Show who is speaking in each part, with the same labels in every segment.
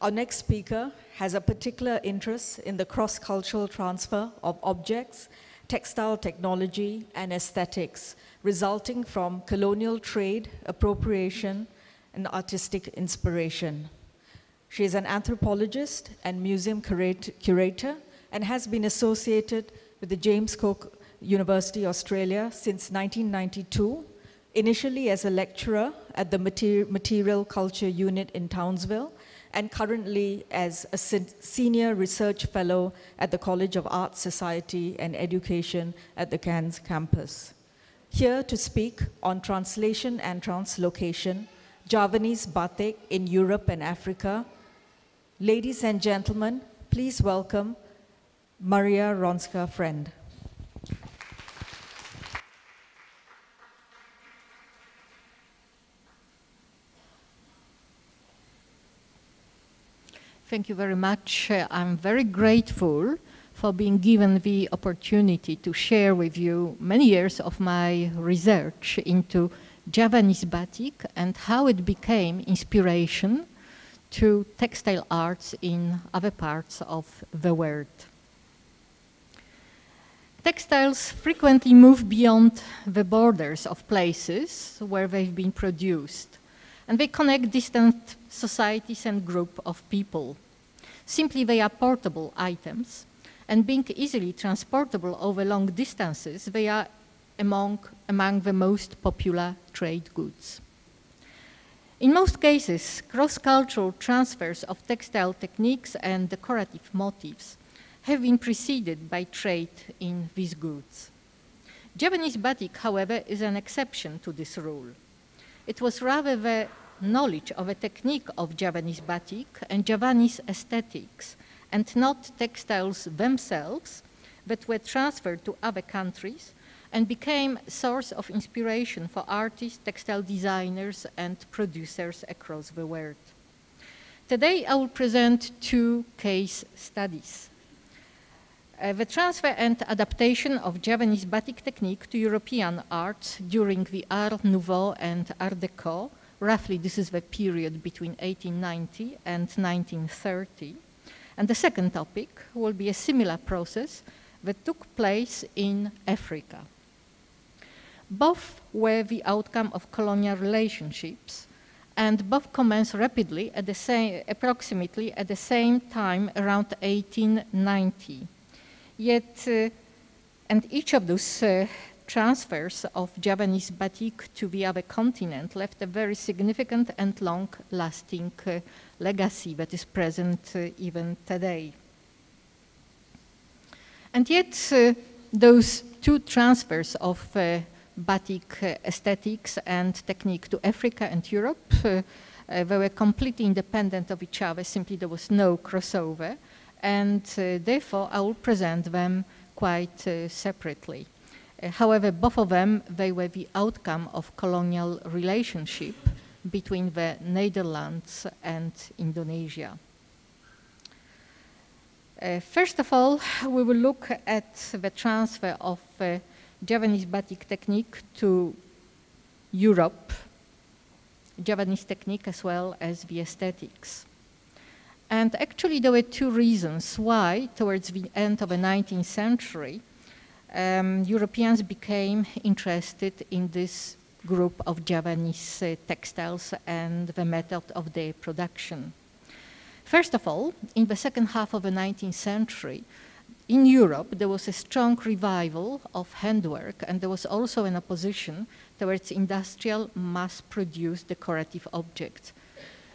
Speaker 1: Our next speaker has a particular interest in the cross-cultural transfer of objects, textile technology, and aesthetics resulting from colonial trade, appropriation, and artistic inspiration. She is an anthropologist and museum curator and has been associated with the James Cook University, Australia since 1992, initially as a lecturer at the Material Culture Unit in Townsville and currently as a senior research fellow at the College of Art, Society and Education at the Cairns campus. Here to speak on translation and translocation, Javanese batik in Europe and Africa. Ladies and gentlemen, please welcome Maria Wronska-Friend.
Speaker 2: Thank you very much. Uh, I'm very grateful for being given the opportunity to share with you many years of my research into Javanese batik and how it became inspiration to textile arts in other parts of the world. Textiles frequently move beyond the borders of places where they've been produced, and they connect distant societies and group of people. Simply they are portable items and being easily transportable over long distances, they are among, among the most popular trade goods. In most cases, cross-cultural transfers of textile techniques and decorative motifs have been preceded by trade in these goods. Javanese batik, however, is an exception to this rule. It was rather the knowledge of a technique of Javanese batik and Javanese aesthetics, and not textiles themselves, that were transferred to other countries and became source of inspiration for artists, textile designers, and producers across the world. Today I will present two case studies. Uh, the transfer and adaptation of Javanese batik technique to European arts during the Art Nouveau and Art Deco Roughly, this is the period between 1890 and 1930. And the second topic will be a similar process that took place in Africa. Both were the outcome of colonial relationships, and both commenced rapidly at the same, approximately at the same time around 1890. Yet, uh, and each of those uh, transfers of Javanese batik to the other continent left a very significant and long-lasting uh, legacy that is present uh, even today. And yet, uh, those two transfers of uh, batik uh, aesthetics and technique to Africa and Europe, uh, they were completely independent of each other, simply there was no crossover, and therefore I will present them quite separately. However, both of them, they were the outcome of colonial relationship between the Netherlands and Indonesia. Uh, first of all, we will look at the transfer of uh, Javanese batik technique to Europe, Javanese technique as well as the aesthetics. And actually there were two reasons why, towards the end of the 19th century, um, Europeans became interested in this group of Javanese uh, textiles and the method of their production. First of all, in the second half of the 19th century, in Europe, there was a strong revival of handwork, and there was also an opposition towards industrial mass-produced decorative objects.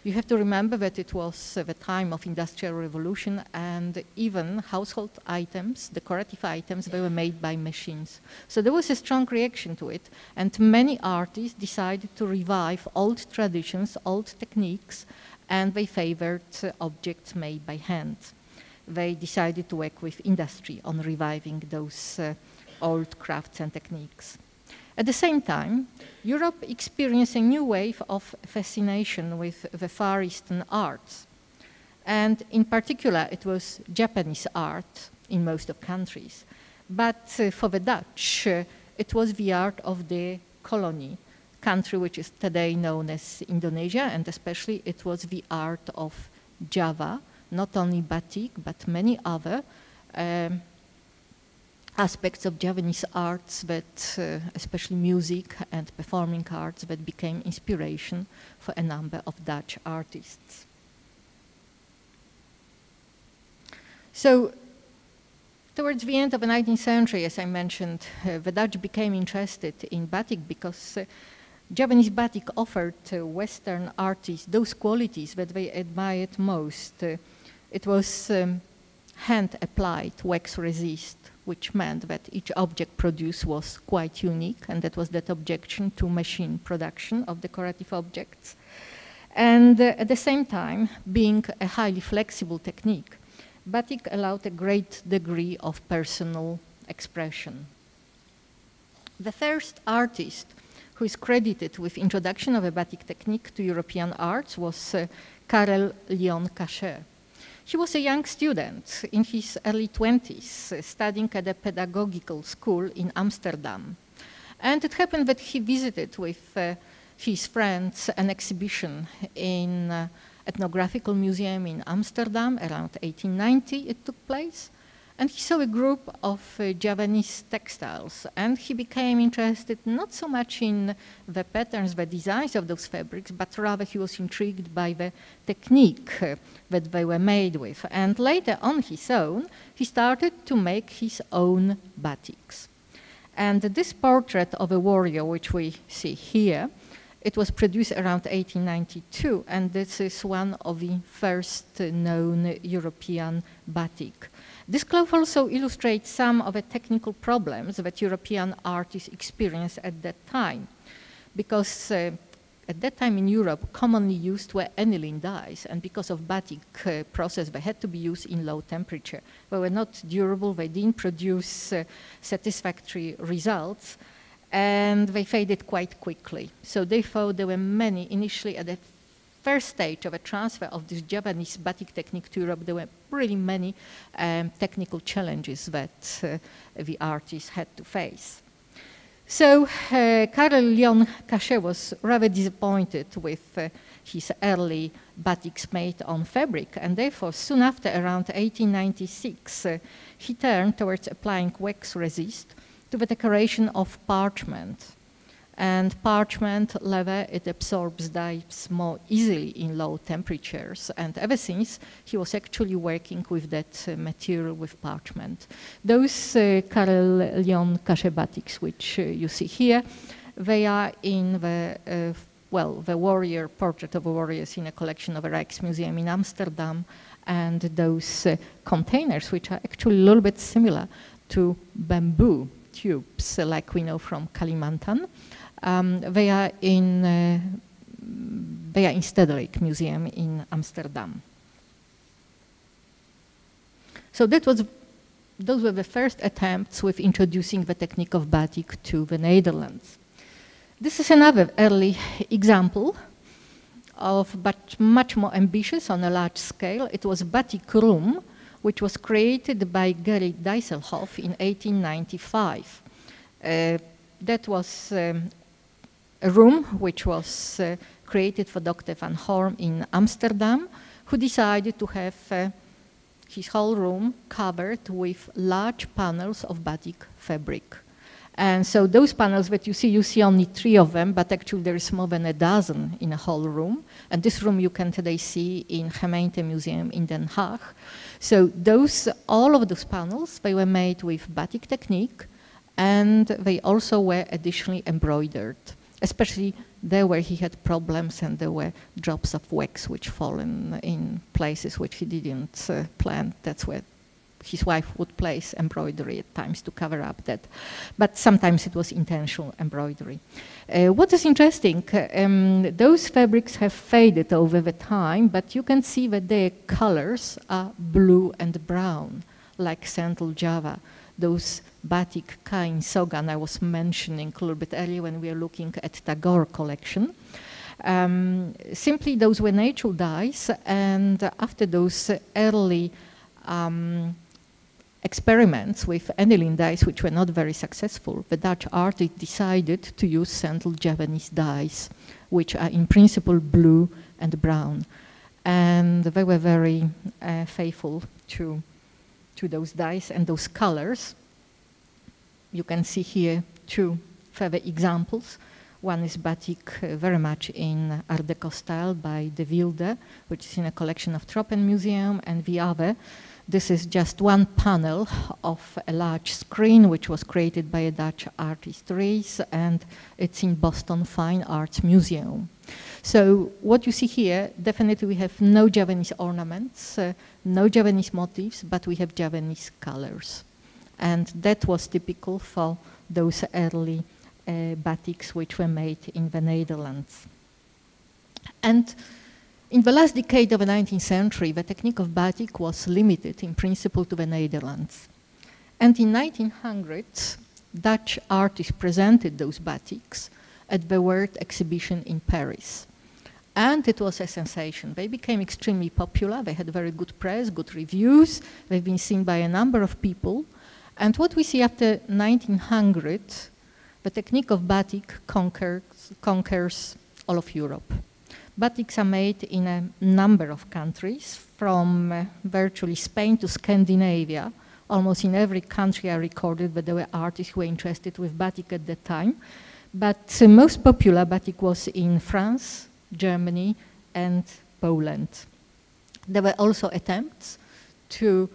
Speaker 2: You have to remember that it was the time of industrial revolution and even household items, decorative items, they were made by machines. So there was a strong reaction to it and many artists decided to revive old traditions, old techniques and they favored uh, objects made by hand. They decided to work with industry on reviving those uh, old crafts and techniques. At the same time, Europe experienced a new wave of fascination with the Far Eastern arts. And in particular, it was Japanese art in most of countries. But uh, for the Dutch, uh, it was the art of the colony, country which is today known as Indonesia, and especially it was the art of Java, not only batik, but many other um, aspects of Javanese arts that, uh, especially music and performing arts, that became inspiration for a number of Dutch artists. So, towards the end of the 19th century, as I mentioned, uh, the Dutch became interested in batik because uh, Javanese batik offered Western artists those qualities that they admired most. Uh, it was um, hand applied wax resist, which meant that each object produced was quite unique, and that was that objection to machine production of decorative objects. And uh, at the same time, being a highly flexible technique, batik allowed a great degree of personal expression. The first artist who is credited with introduction of a batik technique to European arts was uh, Carel Lion Cachet. He was a young student in his early 20s, uh, studying at a pedagogical school in Amsterdam. And it happened that he visited with uh, his friends an exhibition in uh, ethnographical museum in Amsterdam around 1890 it took place. And he saw a group of uh, Javanese textiles, and he became interested not so much in the patterns, the designs of those fabrics, but rather he was intrigued by the technique uh, that they were made with. And later on his own, he started to make his own batiks. And this portrait of a warrior, which we see here, it was produced around 1892, and this is one of the first known European batik. This cloth also illustrates some of the technical problems that European artists experienced at that time, because uh, at that time in Europe, commonly used were aniline dyes, and because of batik uh, process, they had to be used in low temperature. They were not durable, they didn't produce uh, satisfactory results, and they faded quite quickly. So therefore, there were many, initially at the first stage of a transfer of this Javanese batik technique to Europe, there were really many um, technical challenges that uh, the artists had to face. So uh, Carel Lion Cachet was rather disappointed with uh, his early batiks made on fabric, and therefore soon after, around 1896, uh, he turned towards applying wax resist the decoration of parchment. And parchment leather, it absorbs dyes more easily in low temperatures. And ever since, he was actually working with that uh, material with parchment. Those uh, Lion Cachet which uh, you see here, they are in the, uh, well, the warrior, portrait of warriors in a collection of a Rijksmuseum in Amsterdam, and those uh, containers, which are actually a little bit similar to bamboo tubes uh, like we know from Kalimantan. Um, they are in uh, they are in Stedelijk Museum in Amsterdam. So that was those were the first attempts with introducing the technique of batik to the Netherlands. This is another early example of, but much more ambitious on a large scale. It was batik room, which was created by Gerrit Dijsselhof in 1895. Uh, that was um, a room which was uh, created for Dr. van Horn in Amsterdam, who decided to have uh, his whole room covered with large panels of batik fabric. And so those panels that you see, you see only three of them, but actually there is more than a dozen in a whole room. And this room you can today see in Gemeente Museum in Den Haag. So those, all of those panels, they were made with batik technique, and they also were additionally embroidered, especially there where he had problems and there were drops of wax which fall in, in places which he didn't uh, plan. That's where his wife would place embroidery at times to cover up that. But sometimes it was intentional embroidery. Uh, what is interesting, um, those fabrics have faded over the time, but you can see that their colors are blue and brown, like Central Java. Those batik Kain Sogan I was mentioning a little bit earlier when we were looking at Tagore collection. Um, simply those were natural dyes, and after those early um, experiments with aniline dyes, which were not very successful, the Dutch artist decided to use Central Javanese dyes, which are in principle blue and brown. And and they were very uh, faithful to, to those dyes and those colors. You can see here two further examples. One is batik uh, very much in Art Deco style by De Wilde, which is in a collection of Tropen Museum, and the other this is just one panel of a large screen which was created by a Dutch artist Ries and it's in Boston Fine Arts Museum. So what you see here, definitely we have no Javanese ornaments, uh, no Javanese motifs, but we have Javanese colors. And that was typical for those early uh, batiks which were made in the Netherlands. And in the last decade of the 19th century, the technique of batik was limited in principle to the Netherlands. And in 1900, Dutch artists presented those batiks at the World Exhibition in Paris. And it was a sensation. They became extremely popular. They had very good press, good reviews. They've been seen by a number of people. And what we see after 1900, the technique of batik conquers, conquers all of Europe. Batiks are made in a number of countries, from uh, virtually Spain to Scandinavia. Almost in every country I recorded that there were artists who were interested with batik at that time. But the most popular batik was in France, Germany, and Poland. There were also attempts to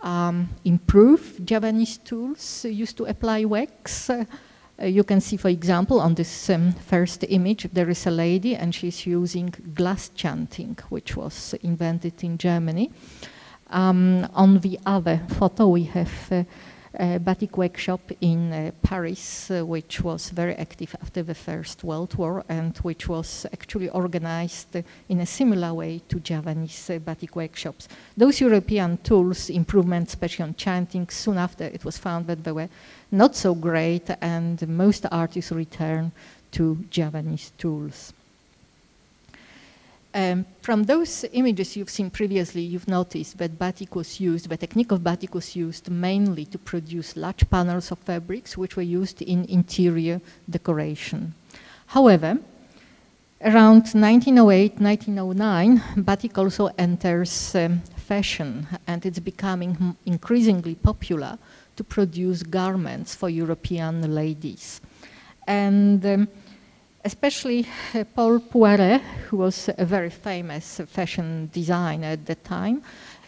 Speaker 2: um, improve Javanese tools used to apply wax. Uh, you can see, for example, on this um, first image, there is a lady and she's using glass tjanting, which was invented in Germany. Um, on the other photo, we have uh, batik workshop in uh, Paris, uh, which was very active after the First World War and which was actually organized in a similar way to Javanese uh, batik workshops. Those European tools, improvements, especially on tjanting, soon after it was found that they were not so great and most artists returned to Javanese tools. Um, from those images you've seen previously, you've noticed that batik was used, the technique of batik was used mainly to produce large panels of fabrics which were used in interior decoration. However, around 1908, 1909, batik also enters um, fashion and it's becoming increasingly popular to produce garments for European ladies. And um, especially uh, Paul Poiret, who was a very famous fashion designer at the time,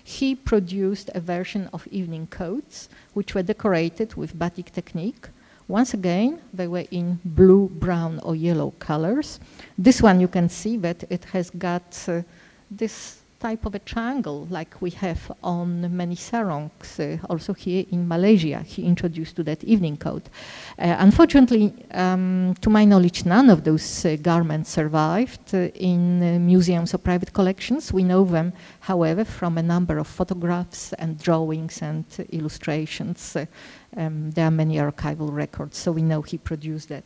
Speaker 2: he produced a version of evening coats which were decorated with batik technique. Once again, they were in blue, brown, or yellow colors. This one you can see that it has got uh, this type of a triangle like we have on many sarongs, uh, also here in Malaysia, he introduced to that evening coat. Uh, unfortunately, um, to my knowledge, none of those uh, garments survived uh, in uh, museums or private collections. We know them, however, from a number of photographs and drawings and illustrations. Uh, um, there are many archival records, so we know he produced that.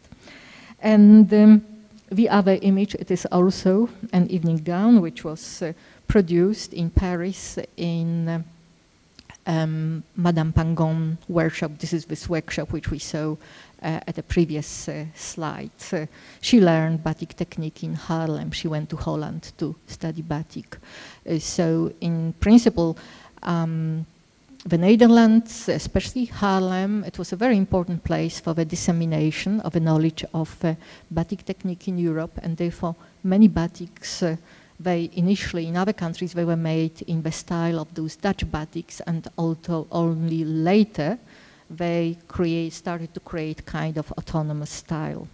Speaker 2: And um, the other image, it is also an evening gown, which was produced in Paris in um, Madame Pangon workshop. This is this workshop which we saw uh, at a previous uh, slide. Uh, she learned batik technique in Haarlem. She went to Holland to study batik. Uh, so in principle, um, the Netherlands, especially Haarlem, it was a very important place for the dissemination of the knowledge of uh, batik technique in Europe and therefore many batiks uh, they initially in other countries they were made in the style of those Dutch batiks and although only later they create, started to create kind of autonomous style.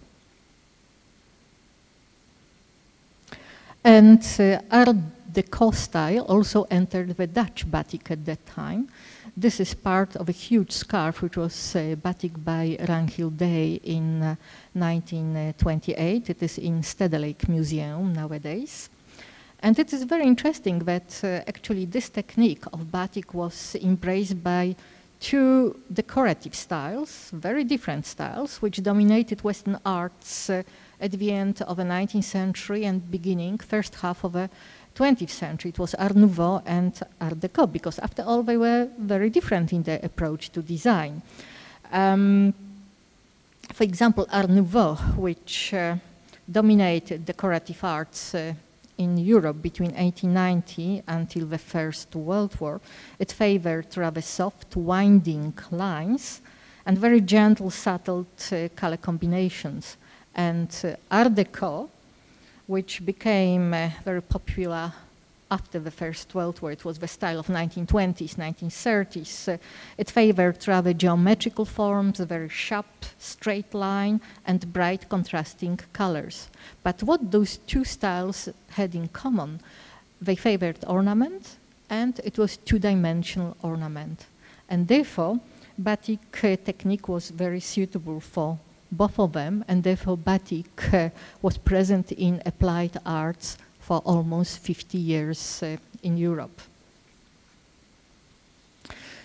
Speaker 2: And uh, Art Deco style also entered the Dutch batik at that time. This is part of a huge scarf which was uh, batik by Ranghil Day in uh, 1928. It is in Stedelijk Museum nowadays. And it is very interesting that uh, actually this technique of batik was embraced by two decorative styles, very different styles, which dominated Western arts uh, at the end of the 19th century and beginning, first half of the 20th century. It was Art Nouveau and Art Deco, because after all, they were very different in their approach to design. Um, for example, Art Nouveau, which uh, dominated decorative arts uh, in Europe between 1890 until the First World War, it favored rather soft, winding lines and very gentle, subtle uh, color combinations. And uh, Art Deco, which became uh, very popular after the First World War. It was the style of 1920s, 1930s. Uh, it favored rather geometrical forms, a very sharp, straight line, and bright contrasting colors. But what those two styles had in common, they favored ornament, and it was two-dimensional ornament. And therefore, batik uh, technique was very suitable for both of them, and therefore batik uh, was present in applied arts for almost 50 years uh, in Europe.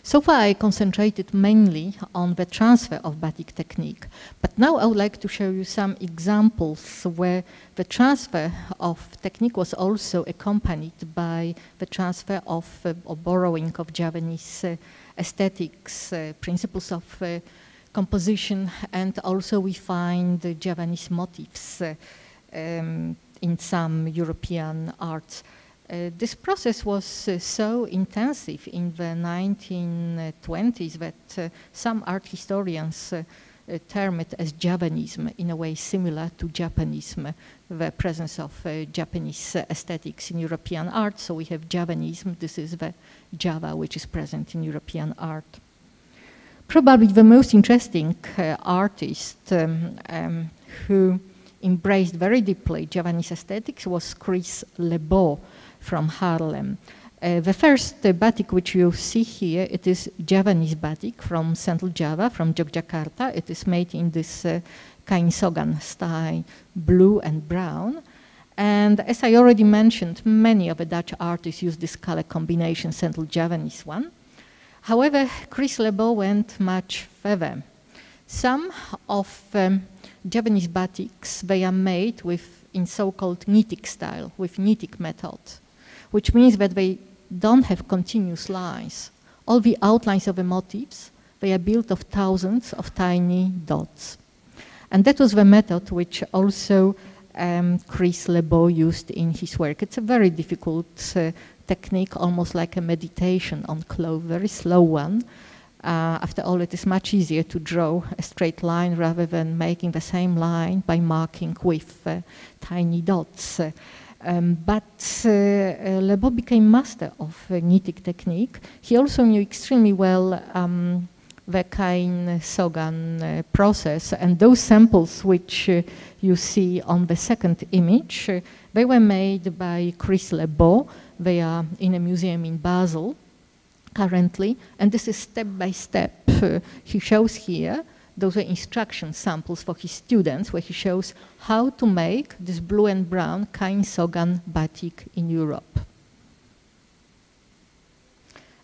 Speaker 2: So far, I concentrated mainly on the transfer of batik technique, but now I would like to show you some examples where the transfer of technique was also accompanied by the transfer of uh, or borrowing of Javanese uh, aesthetics, uh, principles of uh, composition, and also we find Javanese motifs uh, um, in some European arts. Uh, this process was uh, so intensive in the 1920s that uh, some art historians uh, uh, term it as Javanism, in a way similar to Japanism, the presence of uh, Japanese aesthetics in European art. So we have Javanism, this is the Java which is present in European art. Probably the most interesting artist um, um, who embraced very deeply Javanese aesthetics was Chris Lebeau from Haarlem. Uh, the first uh, batik which you see here, it is Javanese batik from Central Java, from Yogyakarta. It is made in this uh, Kain Sogan style, blue and brown. And as I already mentioned, many of the Dutch artists use this color combination, Central Javanese one. However, Chris Lebeau went much further. Some of um, Javanese batiks, they are made with in so-called nitik style, with nitik method, which means that they don't have continuous lines. All the outlines of the motifs, they are built of thousands of tiny dots. And that was the method which also um, Chris Lebeau used in his work. It's a very difficult uh, technique, almost like a meditation on cloth, very slow one. Uh, after all, it is much easier to draw a straight line rather than making the same line by marking with uh, tiny dots. Um, but uh, uh, Lebeau became master of uh, nitik technique. He also knew extremely well um, the Kain Sogan uh, process, and those samples which uh, you see on the second image, uh, they were made by Chris Lebeau. They are in a museum in Basel currently, and this is step by step. Uh, he shows here, those are instruction samples for his students, where he shows how to make this blue and brown Kain Sogan batik in Europe.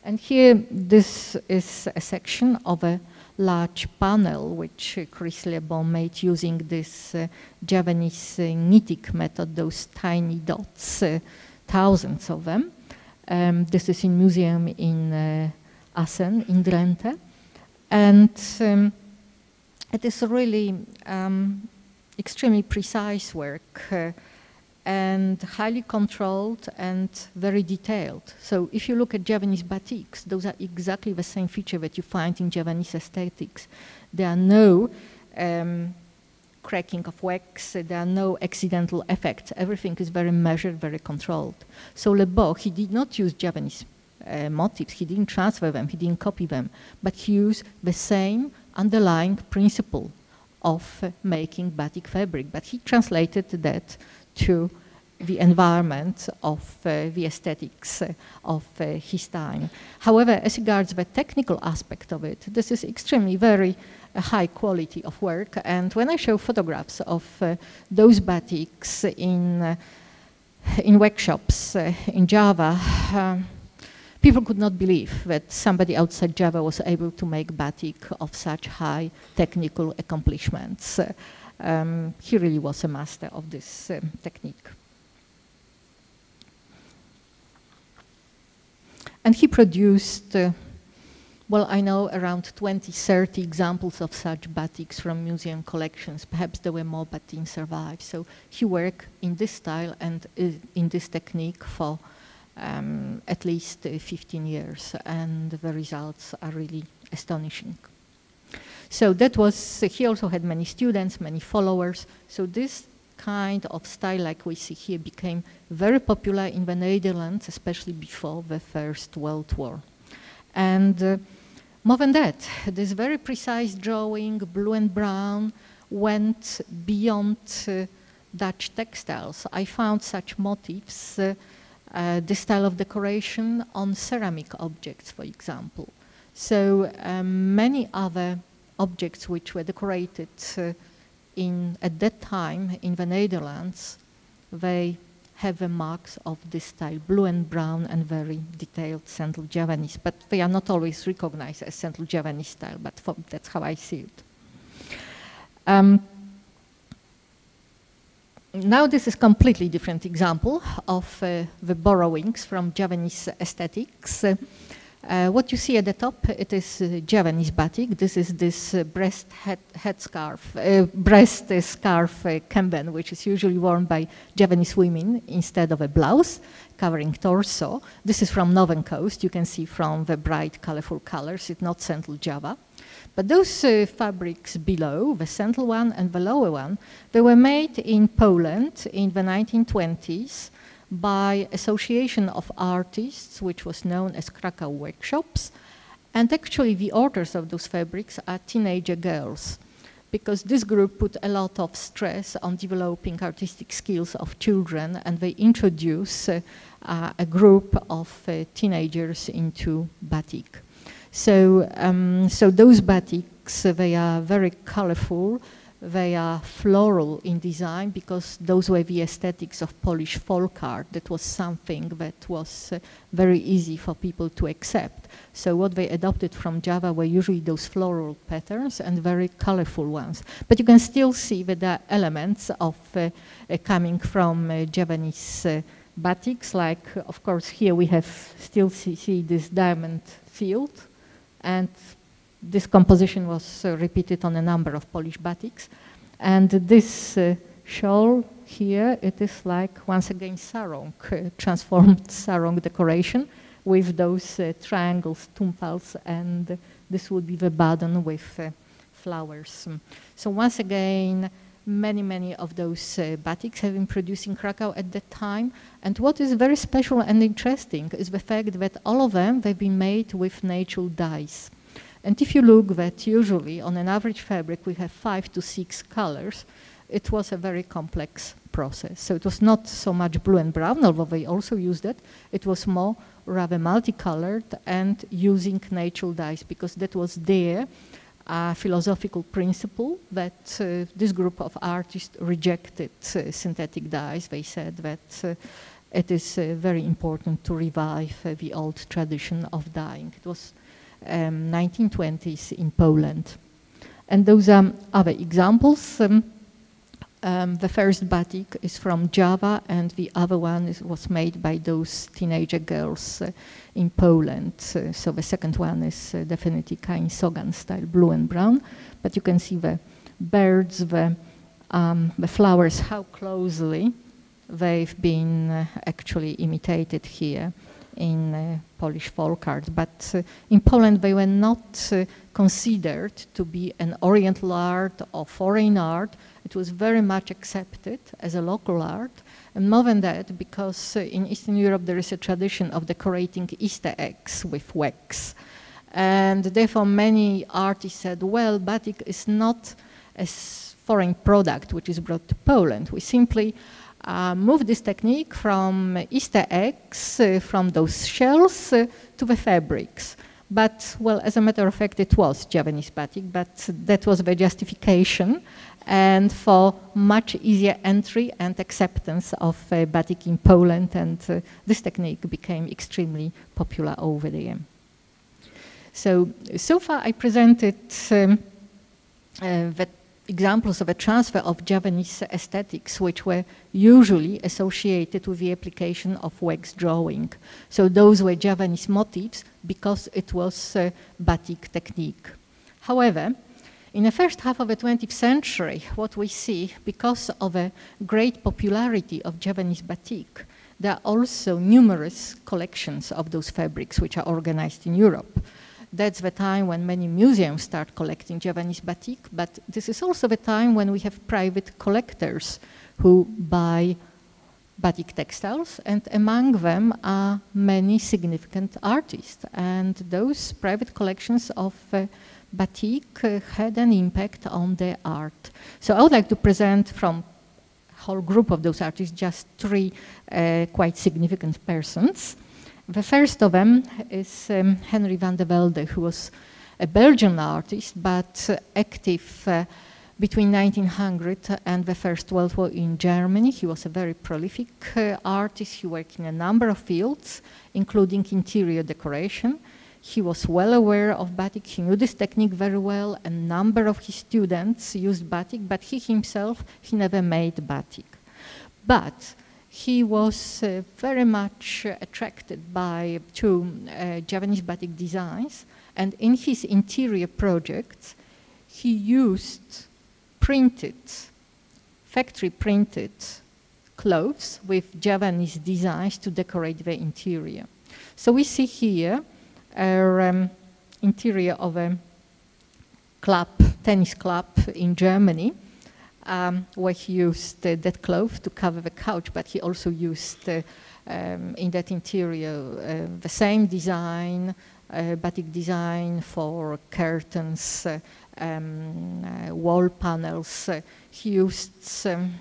Speaker 2: And here, this is a section of a large panel which uh, Chris Lebeau made using this uh, Javanese uh, nitik method, those tiny dots, uh, thousands of them. Um, this is in museum in uh, Assen, in Drenthe. And um, it is really um, extremely precise work uh, and highly controlled and very detailed. So if you look at Javanese batiks, those are exactly the same feature that you find in Javanese aesthetics. There are no um, cracking of wax, there are no accidental effects. Everything is very measured, very controlled. So Lebeau, he did not use Javanese uh, motifs, he didn't transfer them, he didn't copy them, but he used the same underlying principle of uh, making batik fabric, but he translated that to the environment of uh, the aesthetics uh, of uh, his time. However, as regards the technical aspect of it, this is extremely very a high quality of work. And when I show photographs of uh, those batiks in, uh, in workshops uh, in Java, um, people could not believe that somebody outside Java was able to make batik of such high technical accomplishments. Um, he really was a master of this um, technique. And he produced uh, well, I know around 20, 30 examples of such batiks from museum collections. Perhaps there were more, but didn't survive. So he worked in this style and uh, in this technique for um, at least uh, 15 years, and the results are really astonishing. So that was, uh, he also had many students, many followers. So this kind of style like we see here became very popular in the Netherlands, especially before the First World War. And uh, more than that, this very precise drawing, blue and brown, went beyond uh, Dutch textiles. I found such motifs, uh, uh, this style of decoration on ceramic objects, for example. So um, many other objects which were decorated uh, in, at that time in the Netherlands, they have the marks of this style, blue and brown and very detailed Central Javanese, but they are not always recognized as Central Javanese style, but for, that's how I see it. Um, now this is completely different example of uh, the borrowings from Javanese aesthetics. Uh, uh, what you see at the top, it is uh, Javanese batik. This is this uh, breast head, headscarf, uh, breast scarf uh, kamben, which is usually worn by Javanese women instead of a blouse covering torso. This is from Northern Coast. You can see from the bright, colorful colors. It's not Central Java. But those uh, fabrics below, the central one and the lower one, they were made in Poland in the 1920s by association of artists, which was known as Krakow workshops. And actually the authors of those fabrics are teenager girls because this group put a lot of stress on developing artistic skills of children and they introduce uh, uh, a group of uh, teenagers into batik. So, um, so those batiks, they are very colorful, they are floral in design because those were the aesthetics of Polish folk art. That was something that was uh, very easy for people to accept. So what they adopted from Java were usually those floral patterns and very colorful ones. But you can still see that there are elements of uh, uh, coming from uh, Javanese uh, batiks, like of course here we have still see, see this diamond field and this composition was uh, repeated on a number of Polish batiks. And this uh, shawl here, it is like, once again, sarong, uh, transformed sarong decoration with those triangles, tumpals, and this would be the button with flowers. So once again, many, many of those uh, batiks have been produced in Krakow at that time. And what is very special and interesting is the fact that all of them, they've been made with natural dyes. And if you look that usually on an average fabric we have five to six colors, it was a very complex process. So it was not so much blue and brown, although they also used it. It was more rather multicolored and using natural dyes because that was their uh, philosophical principle that uh, this group of artists rejected uh, synthetic dyes. They said that uh, it is uh, very important to revive uh, the old tradition of dyeing. It was um, 1920s in Poland. And those are other examples. Um, um, the first batik is from Java, and the other one is, was made by those teenager girls uh, in Poland. Uh, so the second one is uh, definitely Kain Sogan style, blue and brown. But you can see the birds, the, um, the flowers, how closely they've been uh, actually imitated here in uh, Polish folk art, but uh, in Poland they were not uh, considered to be an Oriental art or foreign art. It was very much accepted as a local art, and more than that, because in Eastern Europe there is a tradition of decorating Easter eggs with wax. And therefore many artists said, well, batik is not a foreign product which is brought to Poland. We simply uh, move this technique from Easter eggs, uh, from those shells, uh, to the fabrics. But, well, as a matter of fact, it was Javanese batik, but that was the justification and for much easier entry and acceptance of uh, batik in Poland, and uh, this technique became extremely popular over there. So, so far I presented um, uh, that examples of a transfer of Javanese aesthetics, which were usually associated with the application of wax drawing. So those were Javanese motifs because it was a batik technique. However, in the first half of the 20th century, what we see, because of a great popularity of Javanese batik, there are also numerous collections of those fabrics which are organized in Europe. That's the time when many museums start collecting Javanese batik, but this is also the time when we have private collectors who buy batik textiles, and among them are many significant artists. And those private collections of uh, batik uh, had an impact on the art. So I would like to present from a whole group of those artists just three uh, quite significant persons. The first of them is um, Henry van de Velde, who was a Belgian artist, but uh, active uh, between 1900 and the First World War in Germany. He was a very prolific uh, artist. He worked in a number of fields, including interior decoration. He was well aware of batik. He knew this technique very well. A number of his students used batik, but he himself, he never made batik. But he was uh, very much uh, attracted by two uh, Javanese batik designs, and in his interior projects, he used printed, factory printed clothes with Javanese designs to decorate the interior. So we see here a um, interior of a club, tennis club in Germany, um, where he used uh, that cloth to cover the couch, but he also used uh, um, in that interior uh, the same design, uh, batik design for curtains, uh, um, wall panels. he used, um,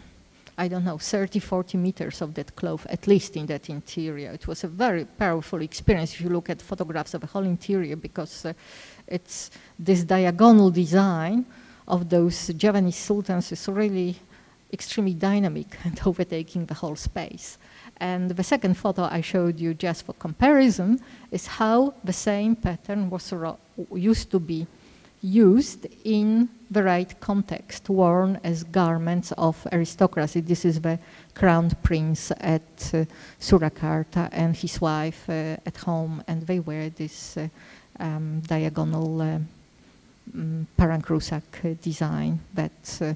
Speaker 2: I don't know, 30, 40 meters of that cloth, at least in that interior. It was a very powerful experience if you look at photographs of the whole interior because it's this diagonal design of those Javanese sultans is really extremely dynamic and overtaking the whole space. And the second photo I showed you just for comparison is how the same pattern was used to be used in the right context, worn as garments of aristocracy. This is the crown prince at uh, Surakarta and his wife uh, at home, and they wear this uh, um, diagonal um, design that uh,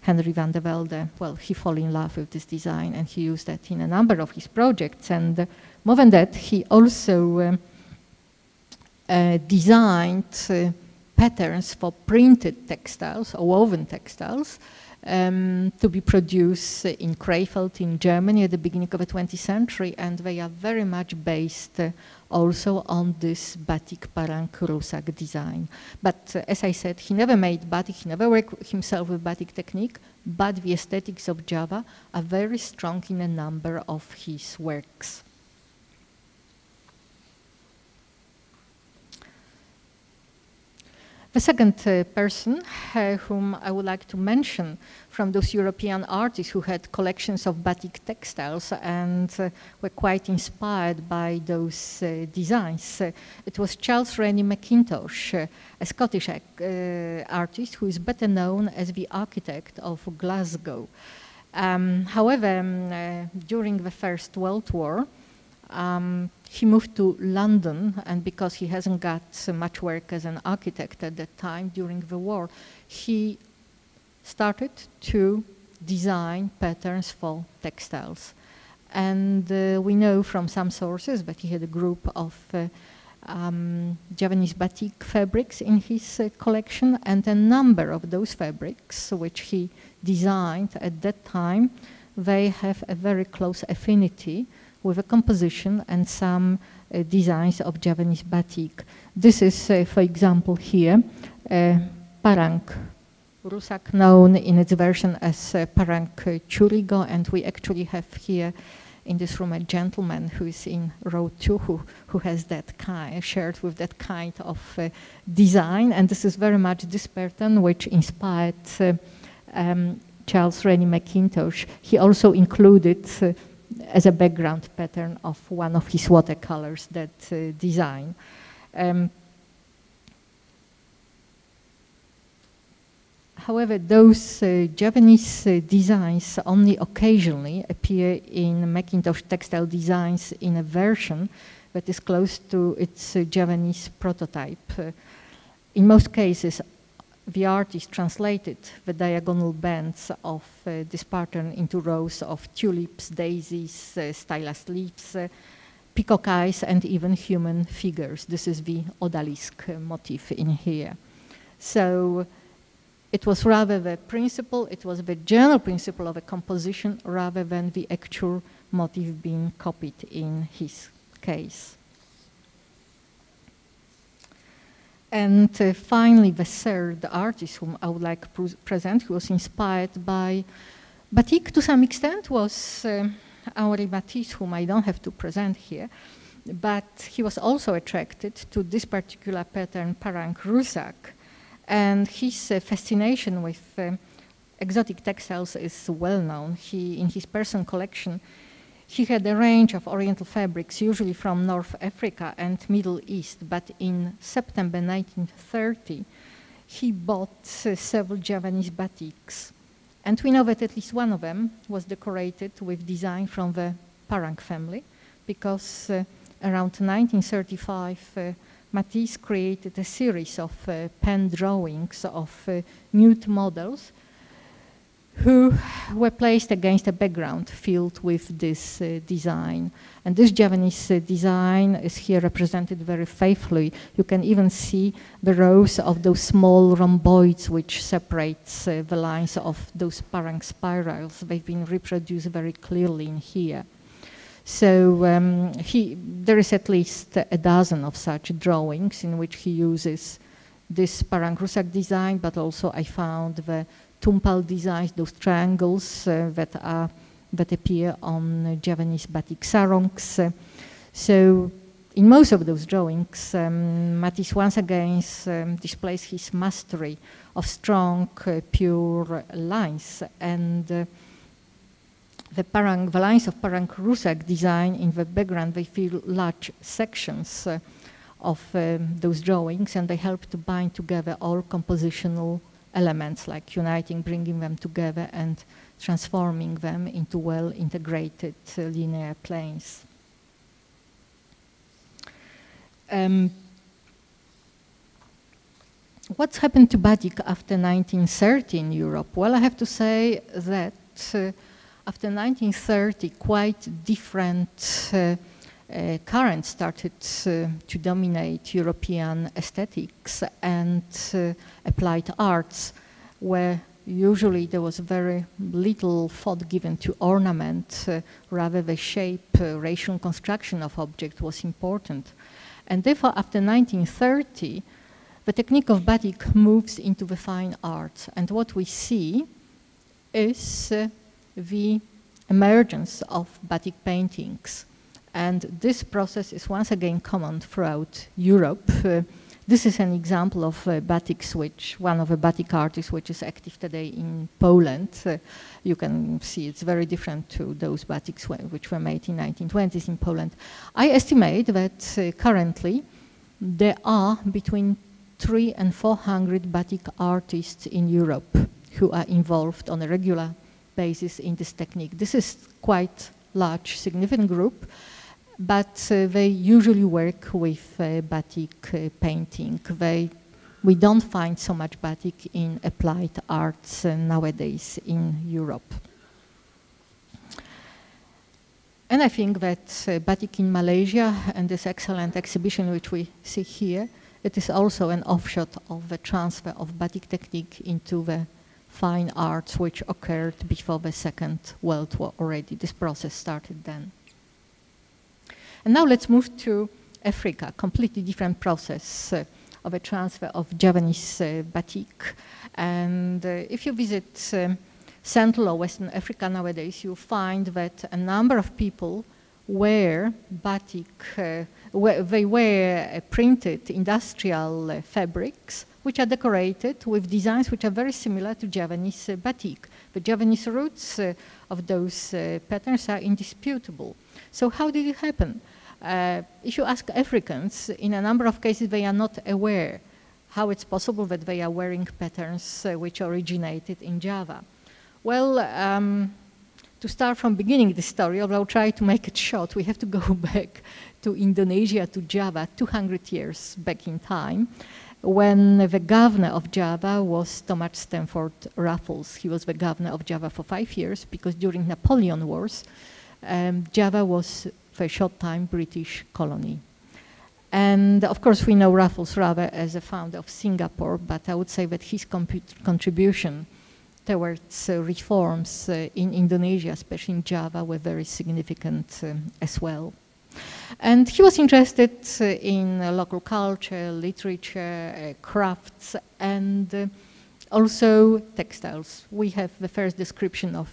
Speaker 2: Henry van de Velde, well, he fell in love with this design and he used that in a number of his projects. And uh, more than that, he also uh, designed patterns for printed textiles or woven textiles um, to be produced in Krefeld in Germany at the beginning of the 20th century, and they are very much based uh, also on this batik Parang Rusak design. But uh, as I said, he never made batik, he never worked himself with batik technique, but the aesthetics of Java are very strong in a number of his works. The second uh, person uh, whom I would like to mention from those European artists who had collections of batik textiles and uh, were quite inspired by those uh, designs. Uh, it was Charles Rennie Mackintosh, uh, a Scottish artist who is better known as the architect of Glasgow. Um, however, um, during the First World War, um, he moved to London, and because he hasn't got so much work as an architect at that time during the war, he started to design patterns for textiles. And uh, we know from some sources that he had a group of uh, um, Javanese batik fabrics in his uh, collection, and a number of those fabrics, which he designed at that time, they have a very close affinity with a composition and some uh, designs of Javanese batik. This is, uh, for example, here, uh, Parang Rusak, known in its version as uh, Parang Churigo, and we actually have here in this room a gentleman who is in row two who, who has that kind, shared with that kind of uh, design. And this is very much this pattern which inspired uh, um, Charles Rennie Mackintosh. He also included uh, as a background pattern of one of his watercolors that uh, design. Um, however, those uh, Javanese uh, designs only occasionally appear in Mackintosh textile designs in a version that is close to its uh, Javanese prototype. Uh, in most cases, the artist translated the diagonal bands of uh, this pattern into rows of tulips, daisies, uh, stylus leaves, uh, peacock eyes, and even human figures. This is the odalisque uh, motif in here. So it was rather the principle, it was the general principle of a composition rather than the actual motif being copied in his case. And uh, finally, the third artist whom I would like to present, who was inspired by batik to some extent, was uh, Henri Matisse, whom I don't have to present here. But he was also attracted to this particular pattern, Parang Rusak. And his uh, fascination with uh, exotic textiles is well known. He, in his personal collection, he had a range of oriental fabrics, usually from North Africa and Middle East, but in September 1930, he bought uh, several Javanese batiks. And we know that at least one of them was decorated with design from the Parang family, because uh, around 1935, uh, Matisse created a series of uh, pen drawings of uh, nude models who were placed against a background filled with this uh, design. And this Javanese uh, design is here represented very faithfully. You can even see the rows of those small rhomboids which separates uh, the lines of those parang spirals. They've been reproduced very clearly in here. So um, he, there is at least a dozen of such drawings in which he uses this Parang Rusak design, but also I found the Tumpal designs, those triangles uh, that are that appear on uh, Javanese batik sarongs. Uh, so in most of those drawings, um, Matisse once again um, displays his mastery of strong, uh, pure lines. And uh, the, parang, the lines of Parang Rusak design in the background, they fill large sections uh, of um, those drawings and they help to bind together all compositional elements like uniting, bringing them together and transforming them into well-integrated uh, linear planes. Um, what's happened to batik after 1930 in Europe? Well, I have to say that uh, after 1930, quite different uh, uh, currents started uh, to dominate European aesthetics and uh, applied arts, where usually there was very little thought given to ornament, uh, rather the shape, uh, racial construction of object was important. And therefore, after 1930, the technique of batik moves into the fine arts. And what we see is uh, the emergence of batik paintings. And this process is once again common throughout Europe. Uh, this is an example of uh, batiks, which one of the batik artists which is active today in Poland. Uh, you can see it's very different to those batiks which were made in 1920s in Poland. I estimate that uh, currently there are between three and 400 batik artists in Europe who are involved on a regular basis in this technique. This is quite large, significant group, but uh, they usually work with uh, batik uh, painting. They, we don't find so much batik in applied arts uh, nowadays in Europe. And I think that uh, batik in Malaysia and this excellent exhibition which we see here, it is also an offshoot of the transfer of batik technique into the fine arts which occurred before the Second World War already. This process started then. And now let's move to Africa, completely different process uh, of a transfer of Javanese uh, batik. And uh, if you visit um, Central or Western Africa nowadays, you find that a number of people wear batik, uh, they wear uh, printed industrial uh, fabrics which are decorated with designs which are very similar to Javanese batik. The Javanese roots of those patterns are indisputable. So how did it happen? Uh, if you ask Africans, in a number of cases they are not aware how it's possible that they are wearing patterns uh, which originated in Java. Well, um, to start from beginning the story, although I'll try to make it short, we have to go back to Indonesia, to Java, 200 years back in time, when the governor of Java was Thomas Stamford Raffles. He was the governor of Java for five years because during Napoleon Wars, um, Java was a short time British colony. And of course, we know Raffles rather as a founder of Singapore, but I would say that his contribution towards uh, reforms uh, in Indonesia, especially in Java, were very significant um, as well. And he was interested uh, in uh, local culture, literature, uh, crafts, and uh, also textiles. We have the first description of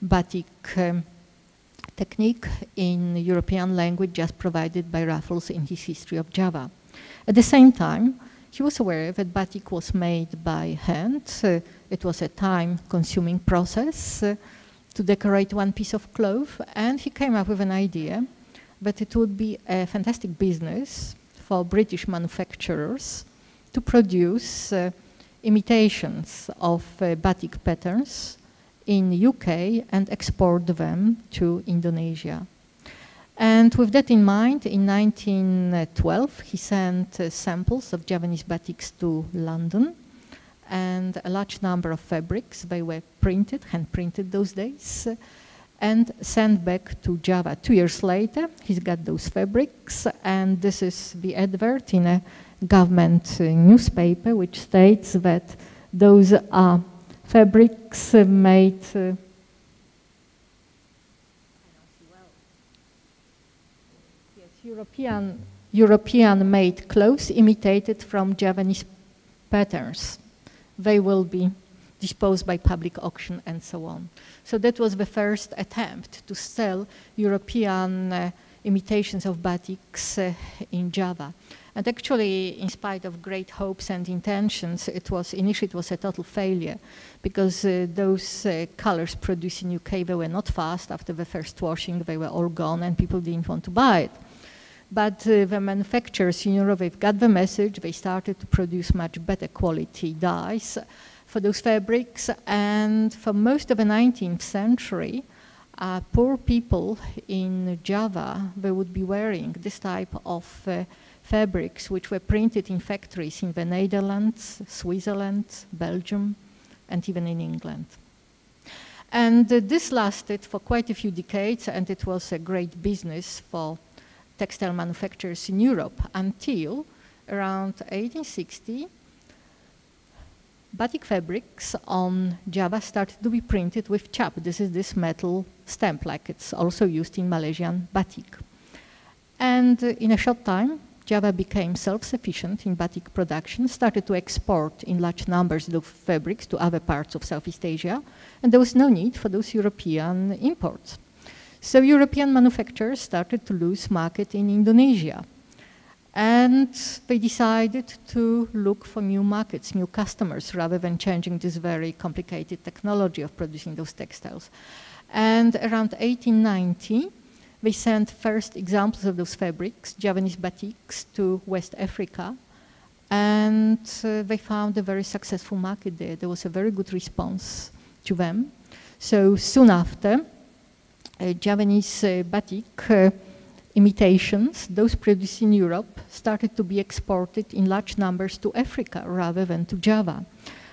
Speaker 2: batik um, technique in European language just provided by Raffles in his history of Java. At the same time, he was aware that batik was made by hand. Uh, it was a time-consuming process uh, to decorate one piece of cloth, and he came up with an idea that it would be a fantastic business for British manufacturers to produce uh, imitations of uh, batik patterns in the UK and export them to Indonesia. And with that in mind, in 1912, he sent uh, samples of Javanese batiks to London and a large number of fabrics. They were printed, hand printed those days, and sent back to Java. Two years later, he's got those fabrics, and this is the advert in a government uh, newspaper which states that those are fabrics made European European made clothes imitated from Javanese patterns. They will be disposed by public auction and so on. So that was the first attempt to sell European uh, imitations of batiks uh, in Java. And actually, in spite of great hopes and intentions, it was initially it was a total failure because uh, those uh, colors produced in UK they were not fast. After the first washing, they were all gone, and people didn't want to buy it. But uh, the manufacturers in Europe, they've got the message. They started to produce much better quality dyes for those fabrics. And for most of the 19th century, uh, poor people in Java, they would be wearing this type of uh, fabrics which were printed in factories in the Netherlands, Switzerland, Belgium, and even in England. And uh, this lasted for quite a few decades, and it was a great business for textile manufacturers in Europe until around 1860. Batik fabrics on Java started to be printed with chap. This is this metal stamp, like it's also used in Malaysian batik. And in a short time, Java became self-sufficient in batik production, started to export in large numbers the fabrics to other parts of Southeast Asia, and there was no need for those European imports. So European manufacturers started to lose market in Indonesia. And they decided to look for new markets, new customers, rather than changing this very complicated technology of producing those textiles. And around 1890, they sent first examples of those fabrics, Javanese batiks, to West Africa. And uh, they found a very successful market there. There was a very good response to them. So soon after, uh, Javanese uh, batik uh, imitations, those produced in Europe, started to be exported in large numbers to Africa rather than to Java.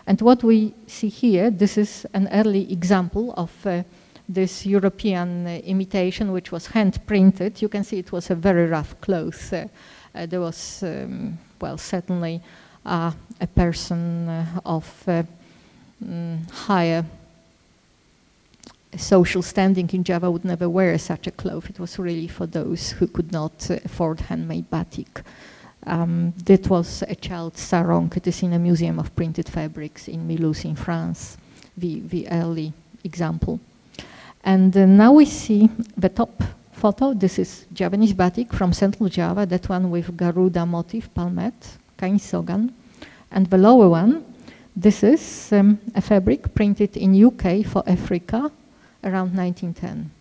Speaker 2: And what we see here, this is an early example of uh, this European uh, imitation, which was hand printed. You can see it was a very rough cloth. Uh, uh, there was, um, well, certainly uh, a person uh, of mm, higher social standing in Java would never wear such a cloth. It was really for those who could not afford handmade batik. Um, that was a child sarong. It is in a museum of printed fabrics in Mulhouse in France, the, the early example. And uh, now we see the top photo. This is Javanese batik from Central Java, that one with Garuda motif, palmette, kainsogan. And the lower one, this is um, a fabric printed in UK for Africa around 1910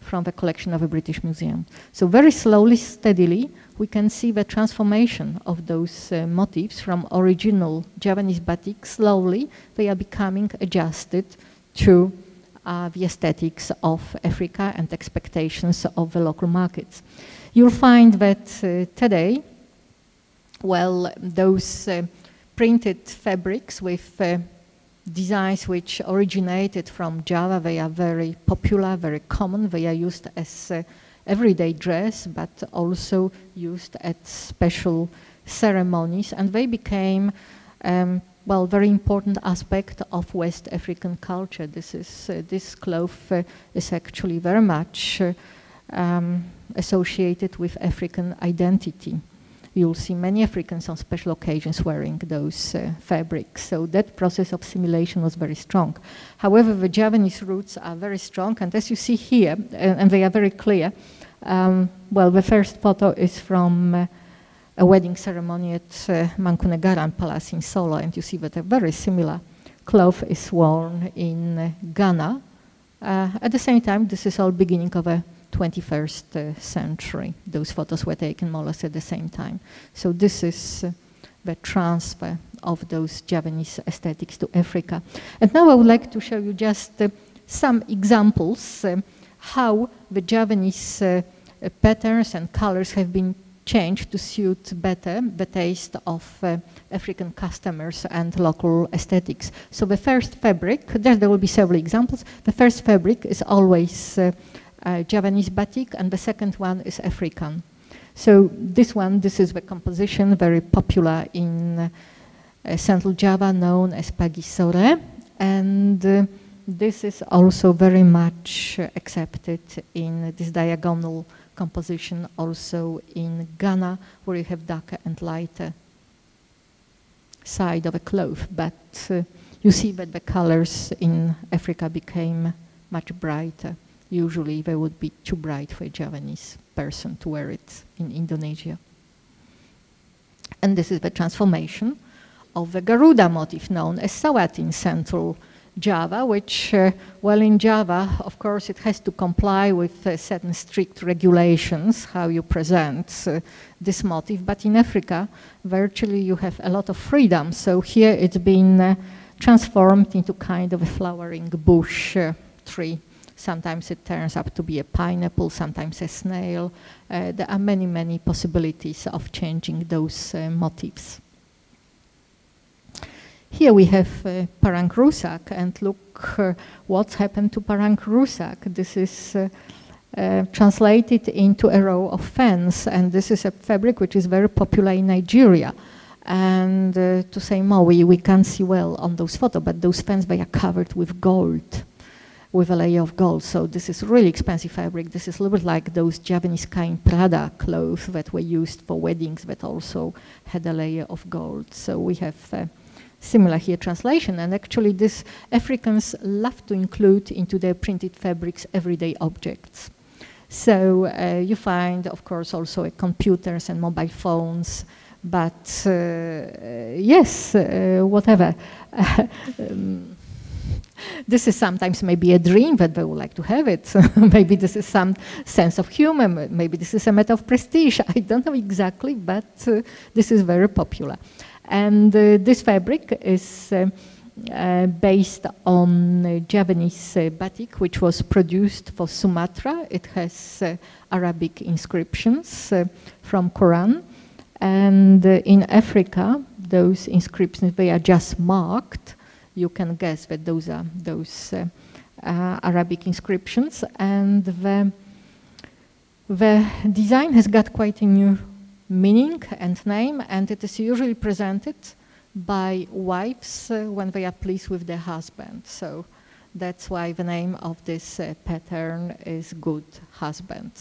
Speaker 2: from the collection of a British museum. So very slowly, steadily, we can see the transformation of those uh, motifs from original Javanese batik. Slowly, they are becoming adjusted to uh, the aesthetics of Africa and expectations of the local markets. You'll find that uh, today, well, those uh, printed fabrics with uh, designs which originated from Java. They are very popular, very common. They are used as uh, everyday dress, but also used at special ceremonies. And they became, um, well, very important aspect of West African culture. This is uh, this cloth uh, is actually very much uh, um, associated with African identity you'll see many Africans on special occasions wearing those uh, fabrics. So that process of simulation was very strong. However, the Javanese roots are very strong, and as you see here, uh, and they are very clear, um, well, the first photo is from uh, a wedding ceremony at uh, Mangkunegaran Palace in Solo, and you see that a very similar cloth is worn in uh, Ghana. Uh, at the same time, this is all beginning of a 21st uh, century. Those photos were taken more or less at the same time. So this is uh, the transfer of those Javanese aesthetics to Africa. And now I would like to show you just uh, some examples um, how the Javanese uh, uh, patterns and colors have been changed to suit better the taste of uh, African customers and local aesthetics. So the first fabric, there, there will be several examples. The first fabric is always uh, Javanese batik, and the second one is African. So this one, this is the composition, very popular in uh, Central Java, known as pagisore, and uh, this is also very much accepted in this diagonal composition also in Ghana, where you have darker and lighter side of a cloth, but uh, you see that the colors in Africa became much brighter usually they would be too bright for a Javanese person to wear it in Indonesia. And this is the transformation of the Garuda motif known as Sawat in Central Java, which, uh, well, in Java, of course, it has to comply with uh, certain strict regulations how you present uh, this motif. But in Africa, virtually you have a lot of freedom. So here it's been uh, transformed into kind of a flowering bush uh, tree Sometimes it turns up to be a pineapple, sometimes a snail. Uh, there are many, many possibilities of changing those uh, motifs. Here we have uh, Parang Rusak, and look uh, what's happened to Parang Rusak. This is uh, uh, translated into a row of fans, and this is a fabric which is very popular in Nigeria. And uh, to say more, we, we can't see well on those photos, but those fans, they are covered with gold with a layer of gold. So this is really expensive fabric. This is a little bit like those Javanese kain prada clothes that were used for weddings that also had a layer of gold. So we have similar here translation. And actually this Africans love to include into their printed fabrics everyday objects. So uh, you find, of course, also uh, computers and mobile phones, but uh, yes, uh, whatever. um, this is sometimes maybe a dream that they would like to have it. maybe this is some sense of humor. Maybe this is a matter of prestige. I don't know exactly, but uh, this is very popular. And uh, this fabric is uh, uh based on uh, Javanese uh, batik, which was produced for Sumatra. It has Arabic inscriptions from Quran. And in Africa, those inscriptions, they are just marked you can guess that those are those uh, uh, Arabic inscriptions. And the, the design has got quite a new meaning and name, and it is usually presented by wives uh, when they are pleased with their husband. So that's why the name of this uh, pattern is Good Husband.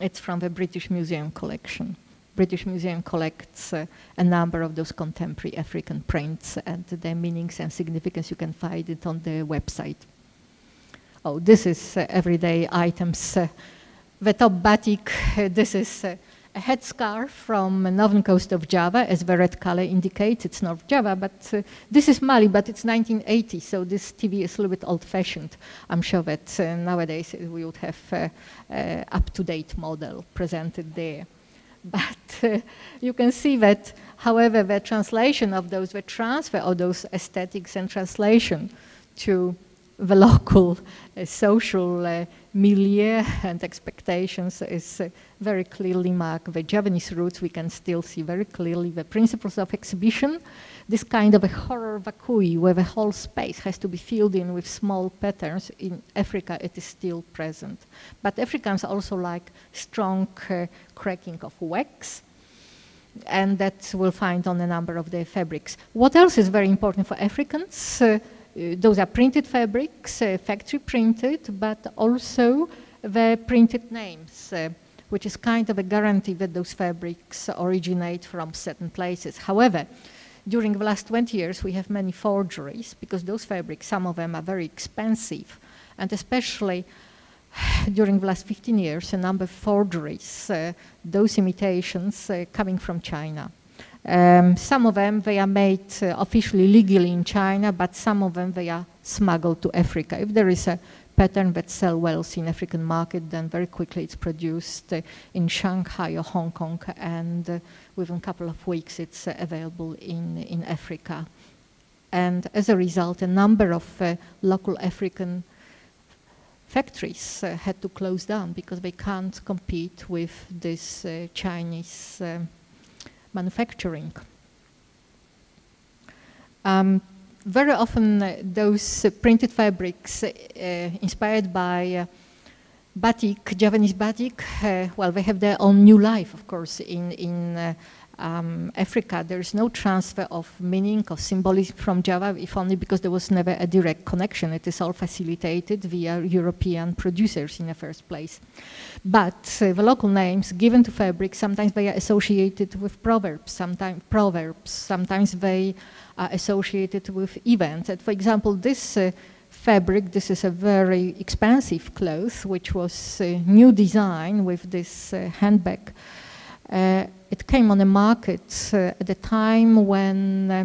Speaker 2: It's from the British Museum collection. British Museum collects uh, a number of those contemporary African prints and their meanings and significance. You can find it on the website. Oh, this is uh, everyday items. Uh, the top batik, uh, this is uh, a headscarf from the northern coast of Java, as the red color indicates, it's North Java, but uh, this is Mali, but it's 1980, so this TV is a little bit old-fashioned. I'm sure that nowadays we would have up-to-date model presented there. But uh, you can see that, however, the translation of those, the transfer of those aesthetics and translation to the local uh, social uh, milieu and expectations is uh, very clearly marked. The Javanese roots, we can still see very clearly the principles of exhibition. This kind of a horror vacui, where the whole space has to be filled in with small patterns. In Africa, it is still present. But Africans also like strong uh, cracking of wax, and that we'll find on a number of their fabrics. What else is very important for Africans? Uh, uh, those are printed fabrics, uh, factory printed, but also the printed names, uh, which is kind of a guarantee that those fabrics originate from certain places. However, during the last 20 years, we have many forgeries because those fabrics, some of them are very expensive, and especially during the last 15 years, a number of forgeries, uh, those imitations uh, coming from China. Um, some of them, they are made uh, officially legally in China, but some of them, they are smuggled to Africa. If there is a pattern that sell well in African market, then very quickly it's produced uh, in Shanghai or Hong Kong, and uh, within a couple of weeks it's uh, available in, in Africa. And as a result, a number of uh, local African factories uh, had to close down because they can't compete with this Chinese manufacturing. Um, very often uh, those uh, printed fabrics uh, inspired by uh, batik, Javanese batik, uh, well, they have their own new life, of course, in, in um, Africa, there is no transfer of meaning or symbolism from Java, if only because there was never a direct connection. It is all facilitated via European producers in the first place. But uh, the local names given to fabric, sometimes they are associated with proverbs, sometimes proverbs, sometimes they are associated with events. And for example, this uh, fabric, this is a very expensive cloth, which was a new design with this uh, handbag. Uh, it came on the market uh, at the time when uh,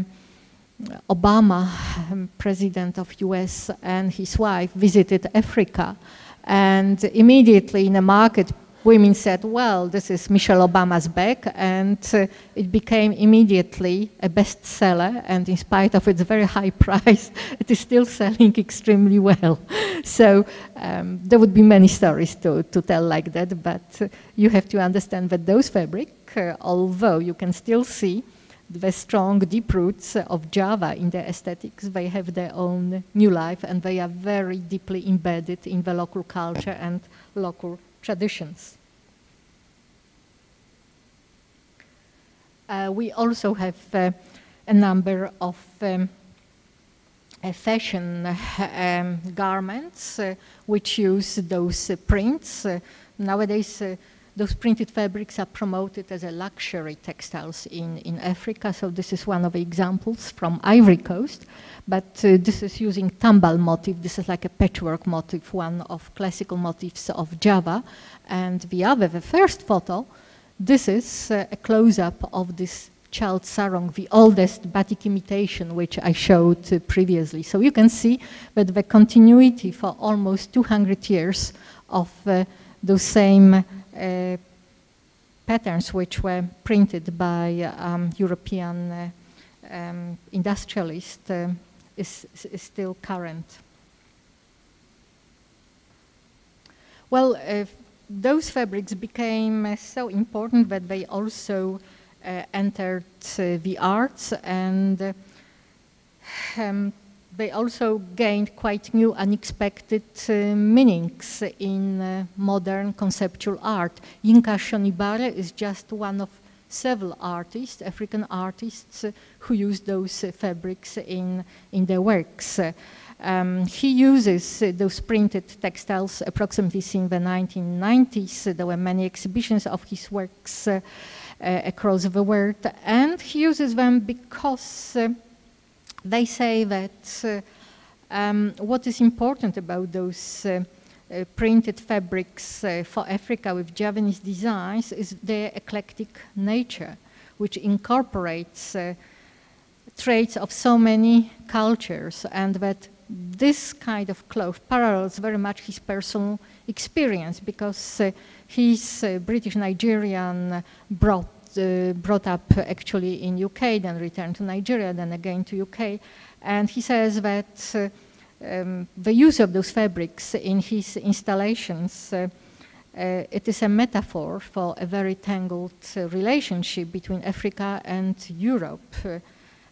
Speaker 2: Obama, um, president of US, and his wife visited Africa. And immediately in the market, women said, well, this is Michelle Obama's bag, and uh, it became immediately a bestseller, and in spite of its very high price, it is still selling extremely well. so um, there would be many stories to, to tell like that, but uh, you have to understand that those fabrics, uh, although you can still see the strong deep roots of Java in their aesthetics. They have their own new life and they are very deeply embedded in the local culture and local traditions. Uh, we also have uh, a number of um, uh, fashion um, garments uh, which use those uh, prints. Uh, nowadays, those printed fabrics are promoted as a luxury textiles in, in Africa. So this is one of the examples from Ivory Coast. But uh, this is using tambal motif. This is like a patchwork motif, one of classical motifs of Java. And the other, the first photo, this is uh, a close-up of this child sarong, the oldest batik imitation which I showed uh, previously. So you can see that the continuity for almost 200 years of uh, those same patterns which were printed by um, European uh, um, industrialists uh, is, is, still current. Well, those fabrics became so important that they also entered the arts and um, they also gained quite new, unexpected uh, meanings in uh, modern conceptual art. Yinka Shonibare is just one of several artists, African artists, uh, who use those uh, fabrics in, in their works. Um, he uses uh, those printed textiles approximately since the 1990s. there were many exhibitions of his works uh, across the world, and he uses them because they say that uh, um, what is important about those uh, uh, printed fabrics for Africa with Javanese designs is their eclectic nature, which incorporates traits of so many cultures, and that this kind of cloth parallels very much his personal experience because uh, he's uh, British Nigerian, brought brought up actually in UK, then returned to Nigeria, then again to UK, and he says that um, the use of those fabrics in his installations, uh, uh, it is a metaphor for a very tangled uh, relationship between Africa and Europe.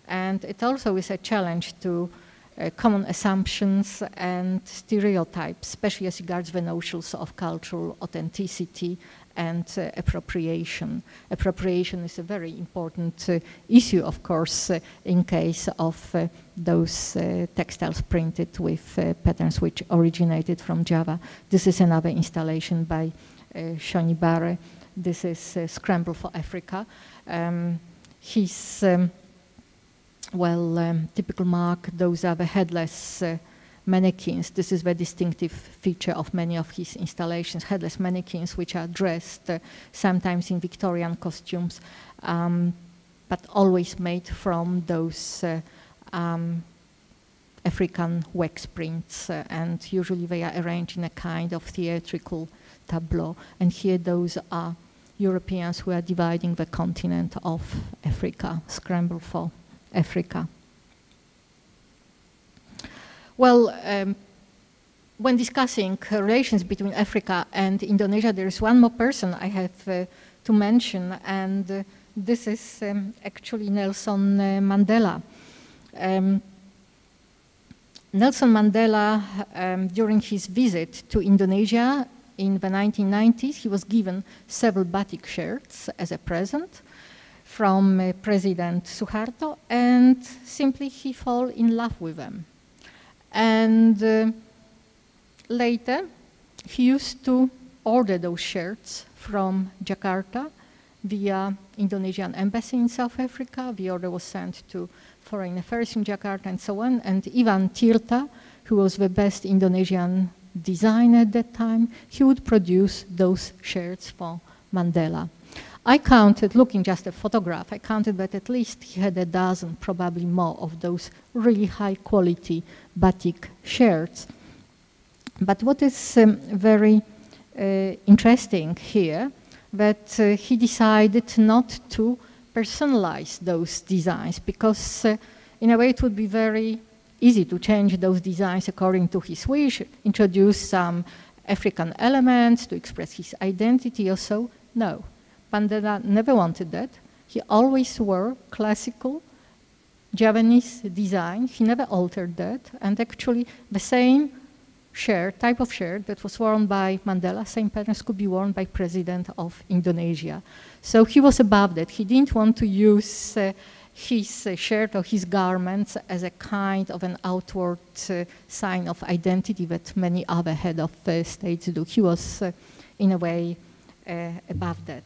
Speaker 2: and it also is a challenge to uh, common assumptions and stereotypes, especially as regards the notions of cultural authenticity and uh, appropriation. Appropriation is a very important uh, issue, of course, uh, in case of uh, those uh, textiles printed with uh, patterns which originated from Java. This is another installation by Shonibare. This is Scramble for Africa. Um, his, um, well, um, typical mark, those are the headless mannequins. This is the distinctive feature of many of his installations, headless mannequins, which are dressed uh, sometimes in Victorian costumes, um, but always made from those uh, um, African wax prints, uh, and usually they are arranged in a kind of theatrical tableau. And here those are Europeans who are dividing the continent of Africa, scramble for Africa. Well, um, when discussing relations between Africa and Indonesia, there is one more person I have uh, to mention, and uh, this is um, actually Nelson uh, Mandela. Um, Nelson Mandela, um, during his visit to Indonesia in the 1990s, he was given several batik shirts as a present from uh, President Suharto, and simply he fell in love with them. And uh, later, he used to order those shirts from Jakarta via Indonesian embassy in South Africa. The order was sent to Foreign Affairs in Jakarta and so on. And Iwan Tirta, who was the best Indonesian designer at that time, he would produce those shirts for Mandela. I counted, looking just at a photograph, I counted that at least he had a dozen, probably more, of those really high quality batik shirts. But what is um, very uh, interesting here, that uh, he decided not to personalize those designs because uh, in a way it would be very easy to change those designs according to his wish, introduce some African elements to express his identity or so. No, Mandela never wanted that. He always wore classical Javanese design. He never altered that. And actually, the same shirt, type of shirt that was worn by Mandela, same patterns could be worn by president of Indonesia. So he was above that. He didn't want to use uh, his uh, shirt or his garments as a kind of an outward uh, sign of identity that many other head of uh, states do. He was, uh, in a way, uh, above that.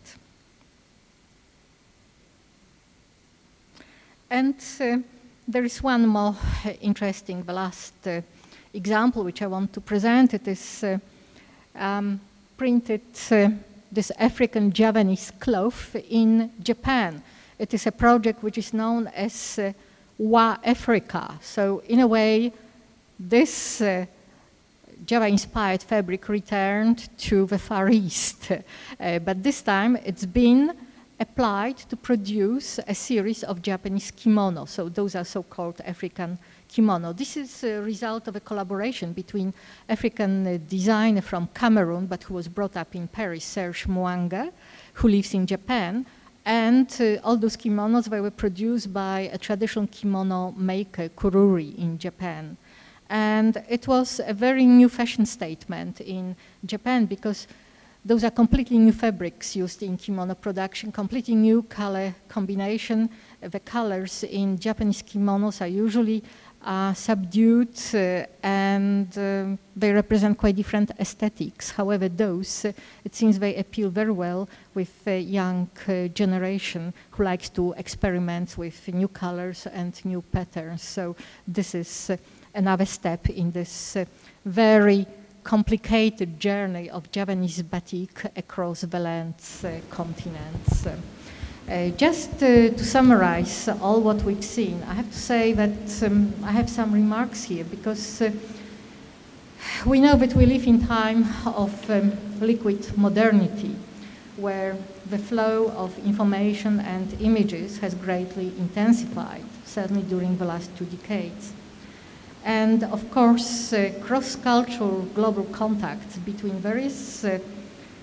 Speaker 2: And uh, there is one more interesting, the last uh, example which I want to present. It is uh, um, printed, uh, this African Javanese cloth in Japan. It is a project which is known as uh, Wa Africa. So in a way, this uh, Java-inspired fabric returned to the Far East. but this time it's been applied to produce a series of Japanese kimono. So those are so-called African kimono. This is a result of a collaboration between African uh, designer from Cameroon, but who was brought up in Paris, Serge Mouangue, who lives in Japan. And uh, all those kimonos were produced by a traditional kimono maker, Kururi, in Japan. And it was a very new fashion statement in Japan because those are completely new fabrics used in kimono production, completely new color combination. The colors in Japanese kimonos are usually uh, subdued uh, and uh, they represent quite different aesthetics. However, those, uh, it seems they appeal very well with the young uh, generation who likes to experiment with new colors and new patterns. So this is uh, another step in this very complicated journey of Javanese batik across the uh, continents. Uh, just uh, to summarize all what we've seen, I have to say that um, I have some remarks here because uh, we know that we live in time of um, liquid modernity where the flow of information and images has greatly intensified, certainly during the last two decades. And of course, uh, cross-cultural global contacts between various uh,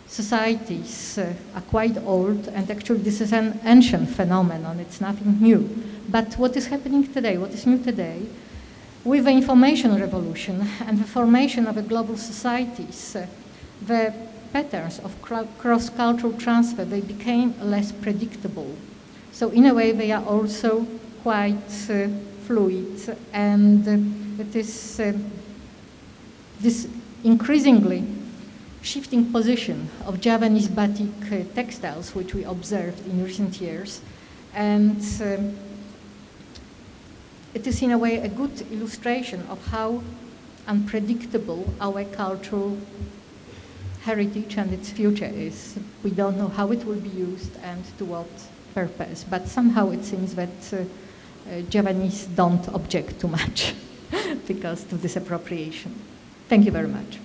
Speaker 2: societies uh, are quite old, and actually this is an ancient phenomenon, it's nothing new. But what is happening today, what is new today, with the information revolution and the formation of the global societies, uh, the patterns of cross-cultural transfer, they became less predictable. So in a way, they are also quite uh, fluid, and it is uh, this increasingly shifting position of Javanese batik uh, textiles, which we observed in recent years. And um, it is in a way a good illustration of how unpredictable our cultural heritage and its future is. We don't know how it will be used and to what purpose, but somehow it seems that uh, uh, Javanese don't object too much because of this appropriation. Thank you very much.